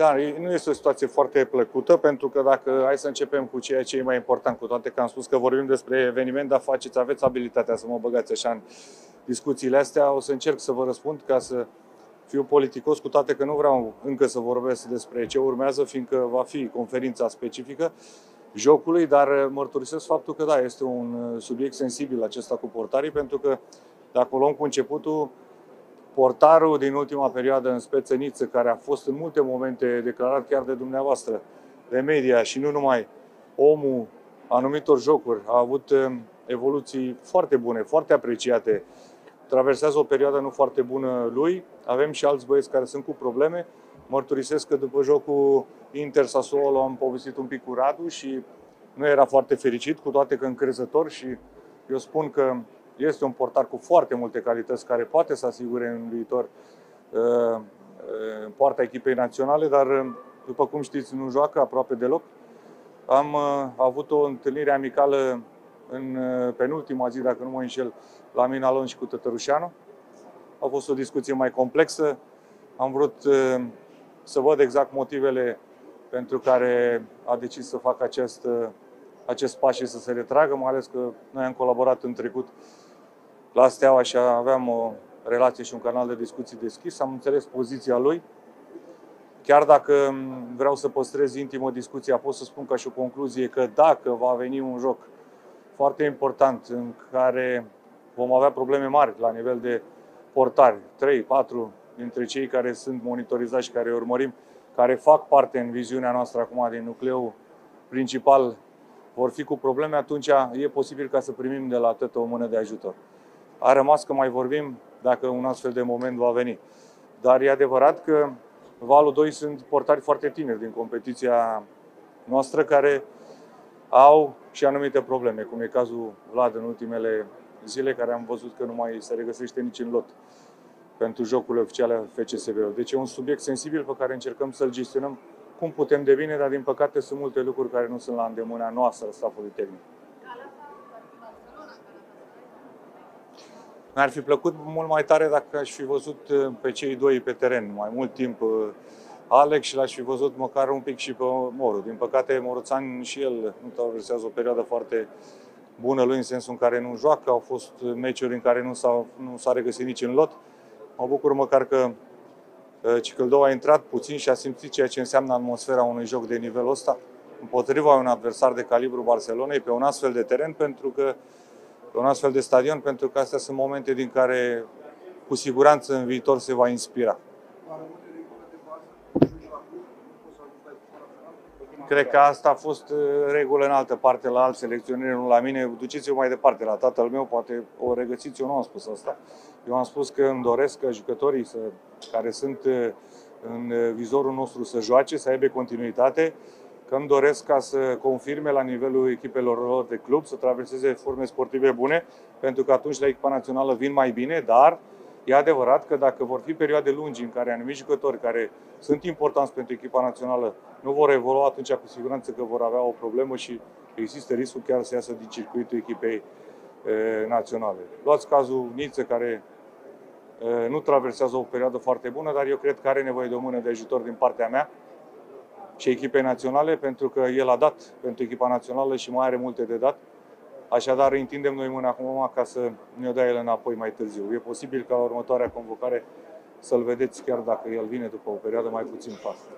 Da, nu este o situație foarte plăcută, pentru că dacă hai să începem cu ceea ce e mai important, cu toate că am spus că vorbim despre eveniment, dar faceți, aveți abilitatea să mă băgați așa în discuțiile astea, o să încerc să vă răspund ca să fiu politicos, cu toate că nu vreau încă să vorbesc despre ce urmează, fiindcă va fi conferința specifică jocului, dar mărturisesc faptul că da, este un subiect sensibil acesta cu portarii, pentru că dacă o luăm cu începutul, portarul din ultima perioadă în spețeniță, care a fost în multe momente declarat chiar de dumneavoastră, de media și nu numai, omul anumitor jocuri a avut um, evoluții foarte bune, foarte apreciate. Traversează o perioadă nu foarte bună lui. Avem și alți băieți care sunt cu probleme. Mărturisesc că după jocul Inter Sassuolo am povestit un pic cu Radu și nu era foarte fericit, cu toate că încrezător și eu spun că este un portar cu foarte multe calități care poate să asigure în viitor uh, uh, în poarta echipei naționale, dar uh, după cum știți, nu joacă aproape deloc. Am avut o întâlnire amicală în penultima zi, dacă nu mă înșel, la Minalon și cu Tătărușanu. A fost o discuție mai complexă. Am vrut să văd exact motivele pentru care a decis să facă acest, acest pas și să se retragă, mai ales că noi am colaborat în trecut la Steaua și aveam o relație și un canal de discuții deschis, am înțeles poziția lui. Chiar dacă vreau să păstrez intimă discuția, pot să spun ca și o concluzie că dacă va veni un joc foarte important în care vom avea probleme mari la nivel de portari, 3, 4 dintre cei care sunt monitorizați și care urmărim, care fac parte în viziunea noastră acum din nucleul principal, vor fi cu probleme, atunci e posibil ca să primim de la tătă o mână de ajutor. A rămas că mai vorbim dacă un astfel de moment va veni. Dar e adevărat că valul 2 sunt portari foarte tineri din competiția noastră care au și anumite probleme, cum e cazul Vlad în ultimele zile, care am văzut că nu mai se regăsește nici în lot pentru jocurile oficiale FCSB. Deci e un subiect sensibil pe care încercăm să-l gestionăm cum putem de bine, dar din păcate sunt multe lucruri care nu sunt la îndemâna noastră, stafului tehnic. Mi-ar fi plăcut mult mai tare dacă aș fi văzut uh, pe cei doi pe teren mai mult timp uh, Alex și l-aș fi văzut măcar un pic și pe Moru. Din păcate, Moruțan și el nu traversează o perioadă foarte bună lui în sensul în care nu joacă. Au fost meciuri în care nu s-a, nu s-a regăsit nici în lot. Mă bucur măcar că uh, Cicăldău a intrat puțin și a simțit ceea ce înseamnă atmosfera unui joc de nivelul ăsta împotriva unui adversar de calibru Barcelonei pe un astfel de teren, pentru că pe un astfel de stadion, pentru că astea sunt momente din care cu siguranță în viitor se va inspira. Cred că asta a fost uh, regulă în altă parte, la alți selecționeri, nu la mine. Duceți-vă mai departe, la tatăl meu, poate o regăsiți, eu nu am spus asta. Eu am spus că îmi doresc că jucătorii să, care sunt uh, în uh, vizorul nostru să joace, să aibă continuitate că îmi doresc ca să confirme la nivelul echipelor lor de club, să traverseze forme sportive bune, pentru că atunci la echipa națională vin mai bine, dar e adevărat că dacă vor fi perioade lungi în care anumiti jucători care sunt importanți pentru echipa națională nu vor evolua, atunci cu siguranță că vor avea o problemă și există riscul chiar să iasă din circuitul echipei e, naționale. Luați cazul Niță, care e, nu traversează o perioadă foarte bună, dar eu cred că are nevoie de o mână de ajutor din partea mea și echipei naționale, pentru că el a dat pentru echipa națională și mai are multe de dat. Așadar, întindem noi mâna acum ca să ne-o dea el înapoi mai târziu. E posibil ca următoarea convocare să-l vedeți chiar dacă el vine după o perioadă mai puțin fastă.